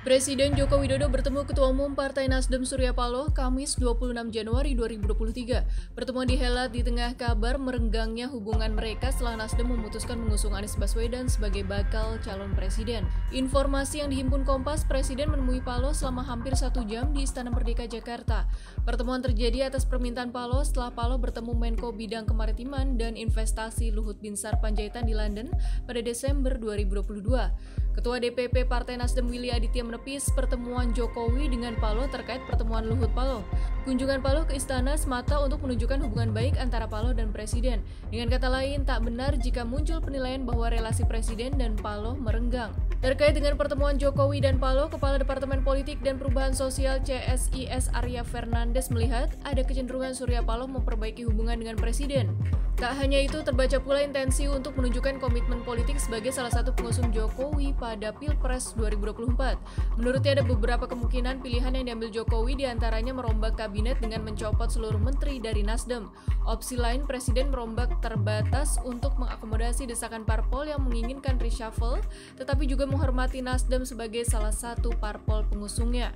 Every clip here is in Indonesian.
Presiden Joko Widodo bertemu Ketua Umum Partai Nasdem Surya Paloh Kamis 26 Januari 2023. Pertemuan dihelat di tengah kabar merenggangnya hubungan mereka setelah Nasdem memutuskan mengusung Anies Baswedan sebagai bakal calon presiden. Informasi yang dihimpun Kompas, Presiden menemui Paloh selama hampir satu jam di Istana Merdeka Jakarta. Pertemuan terjadi atas permintaan Paloh setelah Paloh bertemu Menko Bidang Kemaritiman dan Investasi Luhut Binsar Panjaitan di London pada Desember 2022. Ketua DPP Partai Nasdem Willy Aditya menepis pertemuan Jokowi dengan Paloh terkait pertemuan Luhut Paloh. Kunjungan Paloh ke istana semata untuk menunjukkan hubungan baik antara Paloh dan Presiden. Dengan kata lain, tak benar jika muncul penilaian bahwa relasi Presiden dan Paloh merenggang. Terkait dengan pertemuan Jokowi dan Paloh, Kepala Departemen Politik dan Perubahan Sosial CSIS Arya Fernandes melihat ada kecenderungan Surya Paloh memperbaiki hubungan dengan Presiden. Tak hanya itu, terbaca pula intensi untuk menunjukkan komitmen politik sebagai salah satu pengusung Jokowi pada Pilpres 2024. Menurutnya ada beberapa kemungkinan pilihan yang diambil Jokowi di antaranya merombak kabinet dengan mencopot seluruh menteri dari Nasdem. Opsi lain, Presiden merombak terbatas untuk mengakomodasi desakan parpol yang menginginkan reshuffle, tetapi juga menghormati Nasdem sebagai salah satu parpol pengusungnya.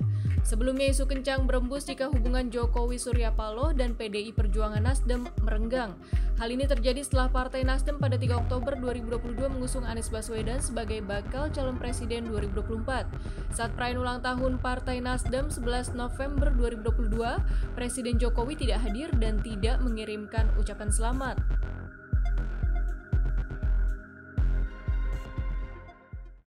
Sebelumnya isu kencang berembus jika hubungan Jokowi Surya Paloh dan PDI Perjuangan Nasdem merenggang. Hal ini terjadi setelah Partai Nasdem pada 3 Oktober 2022 mengusung Anies Baswedan sebagai bakal calon presiden 2024. Saat perayaan ulang tahun Partai Nasdem 11 November 2022, Presiden Jokowi tidak hadir dan tidak mengirimkan ucapan selamat.